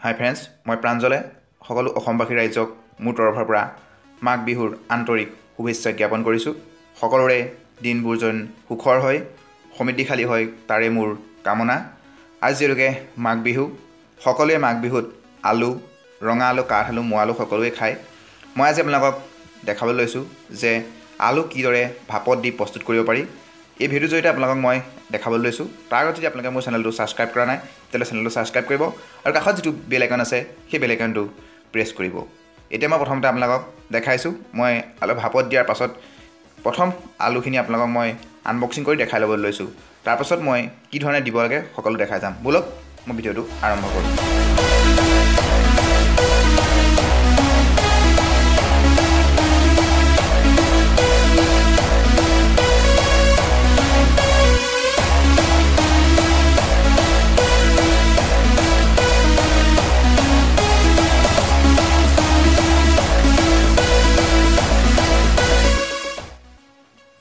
হাই friends মই প্ৰাঞ্জলে সকলো অসমবাসী ৰাইজক মোৰ তৰফৰ পৰা মাঘ বিহুৰ আন্তৰিক শুভেচ্ছা জ্ঞাপন কৰিছোঁ। সকলোৰে দিনবোৰ যেন সুখৰ হয় সমৃদ্ধিশালী হয় তাৰে মোৰ কামনা। আজি যিহেতুকে মাঘ বিহু সকলোৱে মাঘ বিহুত আলু ৰঙা আলু কাঠ আলু মোৱা আলু সকলোৱে খায়। মই আজি আপোনালোকক দেখাবলৈ লৈছোঁ যে আলু কিদৰে ভাপত দি প্ৰস্তুত কৰিব পাৰি। এই ভিডিঅ'ৰ জৰিয়তে আপোনালোকক মই দেখাবলৈ লৈছোঁ। তাৰ আগত যদি আপোনালোকে মোৰ চেনেলটো ছাবস্ক্ৰাইব কৰা নাই তেতিয়াহ'লে চেনেলটো ছাবস্ক্ৰাইব কৰিব আৰু কাষত যিটো বেল আইকন আছে সেই বেল আইকনটো প্ৰেছ কৰিব। এতিয়া মই প্ৰথমতে আপোনালোকক দেখাইছোঁ। মই আলু ভাপত দিয়াৰ পাছত প্ৰথম আলুখিনি আপোনালোকক মই আনবক্সিং কৰি দেখাই ল'বলৈ লৈছোঁ। তাৰপাছত মই কি ধৰণে দিব লাগে সকলো দেখাই যাম। ব'লক মই ভিডিঅ'টো আৰম্ভ কৰোঁ।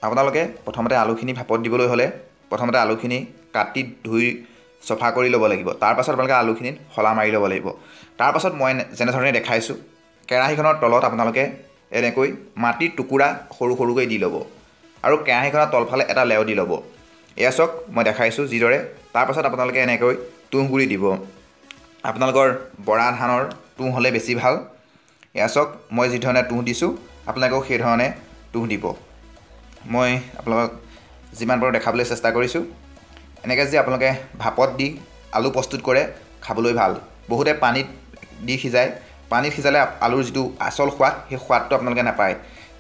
আপোনালোকে প্ৰথমতে আলুখিনি ভাপত দিবলৈ হ'লে প্ৰথমতে আলুখিনি কাটি ধুই চফা কৰি ল'ব লাগিব। তাৰপাছত আপোনালোকে আলুখিনিত শলা মাৰি ল'ব লাগিব। তাৰপাছত মই যেনেধৰণে দেখাইছোঁ কেৰাহীখনৰ তলত আপোনালোকে এনেকৈ মাটিৰ টুকুৰা সৰু সৰুকৈ দি ল'ব আৰু কেৰাহীখনৰ তলফালে এটা লেও দি ল'ব। এয়া চাওক মই দেখাইছোঁ যিদৰে। তাৰপাছত আপোনালোকে এনেকৈ তুঁহগুৰি দিব। আপোনালোকৰ বৰা ধানৰ তুঁহ হ'লে বেছি ভাল। এয়া চাওক মই যিধৰণে তুঁহ দিছোঁ আপোনালোকেও সেইধৰণে তুঁহ দিব। মই আপোনালোকক যিমান পাৰোঁ দেখাবলৈ চেষ্টা কৰিছোঁ। এনেকৈ যদি আপোনালোকে ভাপত দি আলু প্ৰস্তুত কৰে খাবলৈ ভাল। বহুতে পানীত দি সিজায়। পানীত সিজালে আলুৰ যিটো আচল সোৱাদ সেই সোৱাদটো আপোনালোকে নাপায়।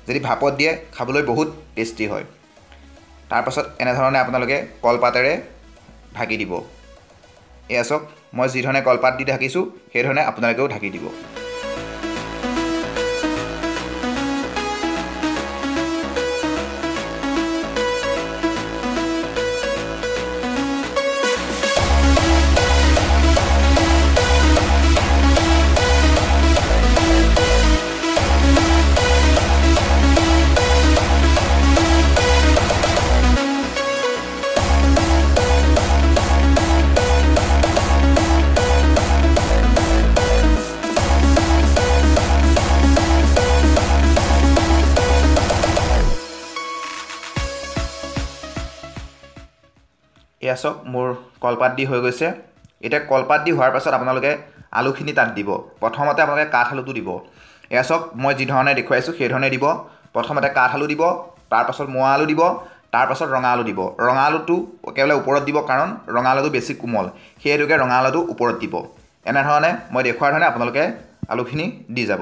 যদি ভাপত দিয়ে খাবলৈ বহুত টেষ্টি হয়। তাৰপাছত এনেধৰণে আপোনালোকে কলপাতেৰে ঢাকি দিব। এয়া চাওক মই যিধৰণে কলপাত দি ঢাকিছোঁ সেইধৰণে আপোনালোকেও ঢাকি দিব। এয়া চাওক মোৰ কলপাত দি হৈ গৈছে। এতিয়া কলপাত দি হোৱাৰ পাছত আপোনালোকে আলুখিনি তাত দিব। প্ৰথমতে আপোনালোকে কাঠ আলুটো দিব। এয়া চাওক মই যিধৰণে দেখুৱাইছোঁ সেইধৰণে দিব। প্ৰথমতে কাঠ আলু দিব তাৰপাছত মোৱা আলু দিব তাৰপাছত ৰঙা আলু দিব। ৰঙা আলুটো একেবাৰে ওপৰত দিব কাৰণ ৰঙা আলুটো বেছি কোমল। সেই হেতুকে ৰঙা আলুটো ওপৰত দিব। এনেধৰণে মই দেখুওৱাৰ ধৰণে আপোনালোকে আলুখিনি দি যাব।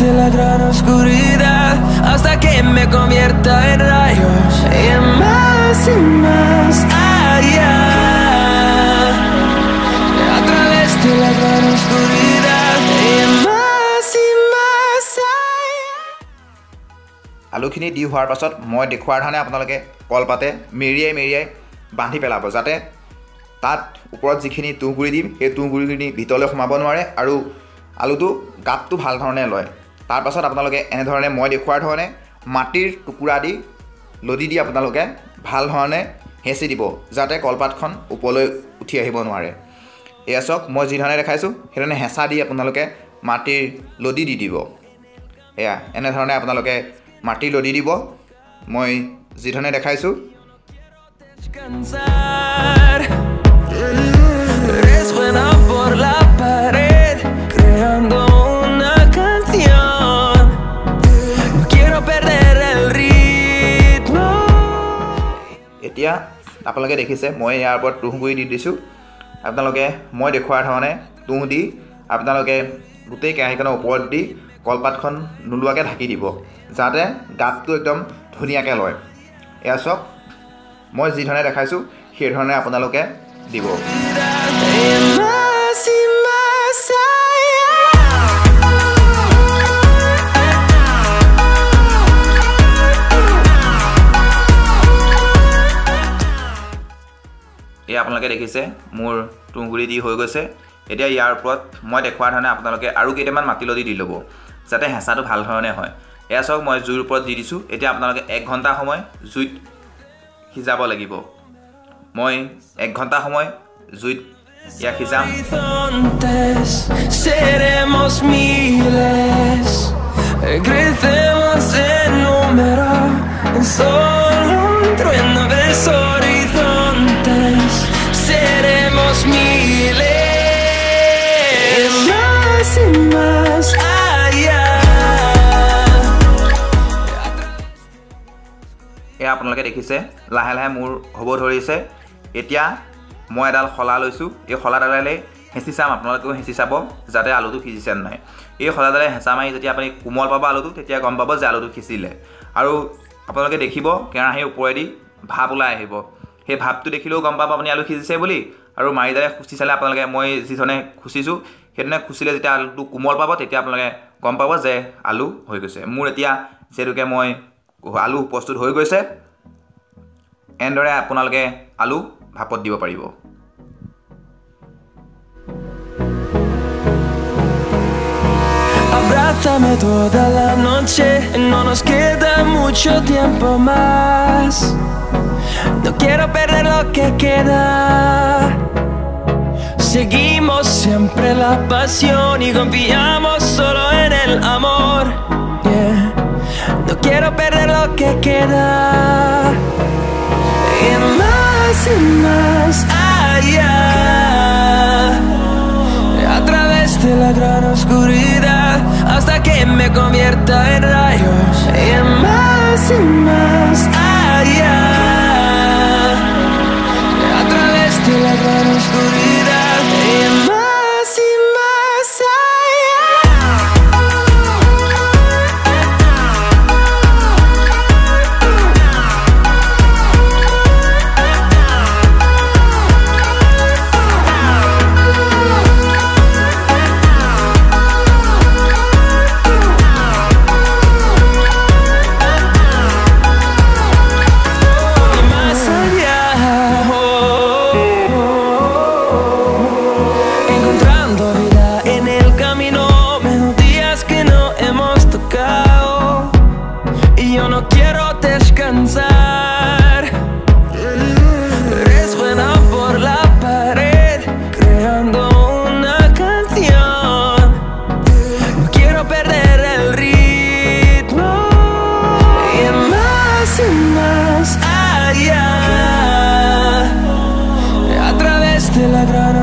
De la gran oscuridad hasta que me convierta en rayos y más y más allá. A través de la gran oscuridad y más y más allá. আলুখিনি দি হোৱাৰ পাছত মই দেখুওৱাৰ ধৰণে আপোনালোকে কলপাতে মেৰিয়াই মেৰিয়াই বান্ধি পেলাব যাতে তাত ওপৰত যিখিনি তুঁহগুৰি দিম সেই তুঁহগুৰিখিনি ভিতৰলৈ সোমাব নোৱাৰে আৰু আলুটো গাপটো ভাল ধৰণে লয় তাৰপাছত আপোনালোকে এনেধৰণে মই দেখুওৱাৰ ধৰণে মাটিৰ টুকুৰা দি লদি দি আপোনালোকে ভাল ধৰণে হেঁচি দিব যাতে কলপাতখন ওপৰলৈ উঠি আহিব নোৱাৰে। এয়া চাওক মই যিধৰণে দেখাইছোঁ সেইধৰণে হেঁচা দি আপোনালোকে মাটিৰ লদি দি দিব। এয়া এনেধৰণে আপোনালোকে মাটিৰ লদি দিব। মই যিধৰণে দেখাইছোঁ। Por la pared, এতিয়া আপোনালোকে দেখিছে মই ইয়াৰ ওপৰত তুঁহগুৰি দি দিছোঁ। আপোনালোকে মই দেখুওৱাৰ ধৰণে তুঁহ দি আপোনালোকে গোটেই কেৰাহীখনৰ ওপৰত দি কলপাতখন নোলোৱাকৈ ঢাকি দিব যাতে গাপটো একদম ধুনীয়াকৈ লয়। এয়া চাওক মই যি ধৰণে দেখাইছোঁ সেইধৰণে আপোনালোকে দিব। আপোনালোকে দেখিছে মোৰ তুঁহগুৰি দি হৈ গৈছে। এতিয়া ইয়াৰ ওপৰত মই দেখুওৱাৰ ধৰণে আপোনালোকে আৰু কেইটামান মাটিলদি দি ল'ব যাতে হেঁচাটো ভাল ধৰণে হয়। এয়া চাওক মই জুইৰ ওপৰত দি দিছোঁ। এতিয়া আপোনালোকে এক ঘণ্টা সময় জুইত সিজাব লাগিব। মই এক ঘণ্টা সময় জুইত ইয়াক সিজাম। আপোনালোকে দেখিছে লাহে লাহে মোৰ হ'ব ধৰিছে। এতিয়া মই এডাল শলা লৈছোঁ। এই শলাডালেৰে হেঁচি চাম আপোনালোকেও হেঁচি চাব যাতে আলুটো সিজিছে নাই। এই শলাডালে হেঁচা মাৰি যেতিয়া আপুনি কোমল পাব আলুটো তেতিয়া গম পাব যে আলুটো সিজিলে। আৰু আপোনালোকে দেখিব কেৰাহীৰ ওপৰেদি ভাপ ওলাই আহিব। সেই ভাপটো দেখিলেও গম পাব আপুনি আলু সিজিছে বুলি। আৰু মাৰিডালে খুচি চালে আপোনালোকে মই যিধৰণে খুচিছোঁ সেইধৰণে খুচিলে যেতিয়া আলুটো কোমল পাব তেতিয়া আপোনালোকে গম পাব যে আলু হৈ গৈছে। মোৰ এতিয়া যিহেতুকে মই আলু প্ৰস্তুত হৈ গৈছে এনেদৰে আপোনালোকে আলু ভাপত দিব পাৰিব Abrázame toda la noche, no nos queda mucho tiempo más. No quiero perder lo que queda. Seguimos siempre la pasión y confiamos solo en el amor. Yeah. No quiero perder lo que queda. Y más. Allá a través de la gran oscuridad hasta que me convierta en rayos más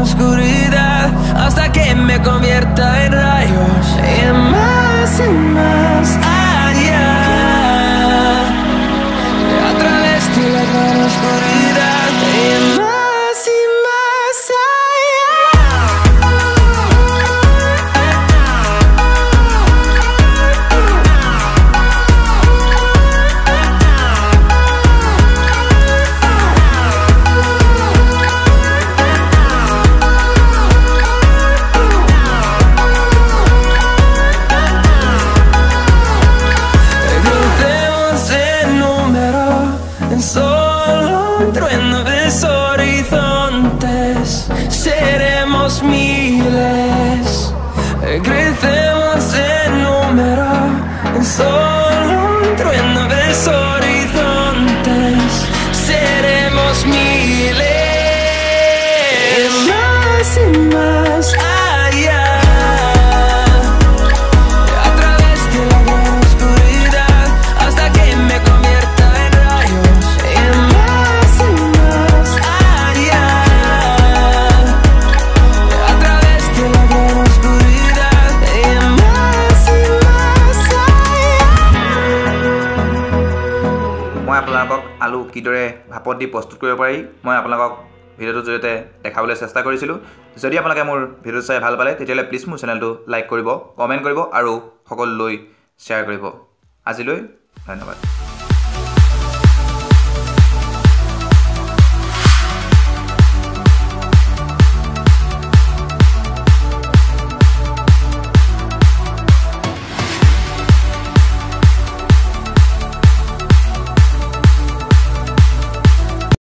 oscuridad hasta que me convierta en rayos. Y más y más Crecemos en número, en solo কিদৰে ভাপত দি প্ৰস্তুত কৰিব পাৰি মই আপোনালোকক ভিডিঅ'টোৰ জৰিয়তে দেখাবলৈ চেষ্টা কৰিছিলোঁ। যদি আপোনালোকে মোৰ ভিডিঅ' চাই ভাল পালে তেতিয়াহ'লে প্লিজ মোৰ চেনেলটো লাইক কৰিব কমেণ্ট কৰিব আৰু সকলোলৈ শ্বেয়াৰ কৰিব। আজিলৈ ধন্যবাদ।